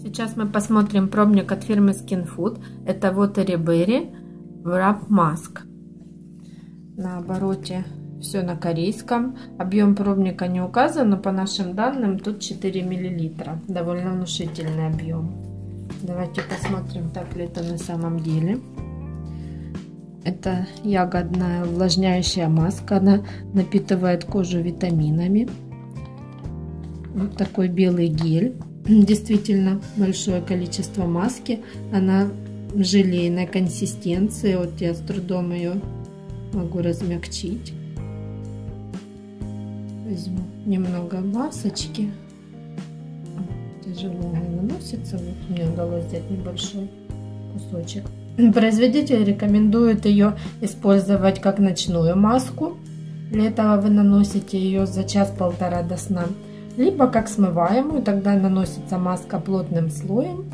Сейчас мы посмотрим пробник от фирмы Skin Food. Это Watery Berry Wrap Mask. На обороте все на корейском. Объем пробника не указан, но по нашим данным тут 4 мл. Довольно внушительный объем. Давайте посмотрим, так ли это на самом деле. Это ягодная увлажняющая маска. Она напитывает кожу витаминами. Вот такой белый гель действительно большое количество маски. Она желейной консистенции. Вот я с трудом ее могу размягчить. Возьму немного масочки. Тяжело наносится. Вот мне удалось взять небольшой кусочек. Производитель рекомендует ее использовать как ночную маску. Для этого вы наносите ее за час-полтора до сна либо как смываемую, тогда наносится маска плотным слоем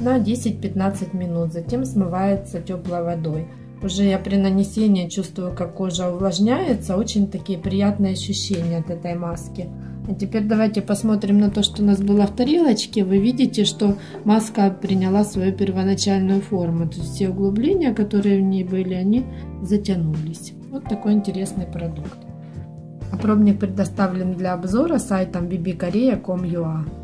на 10-15 минут, затем смывается теплой водой. Уже я при нанесении чувствую, как кожа увлажняется, очень такие приятные ощущения от этой маски. А теперь давайте посмотрим на то, что у нас было в тарелочке. Вы видите, что маска приняла свою первоначальную форму. То есть все углубления, которые в ней были, они затянулись. Вот такой интересный продукт. Пробник предоставлен для обзора сайтом bbkorea.com.ua.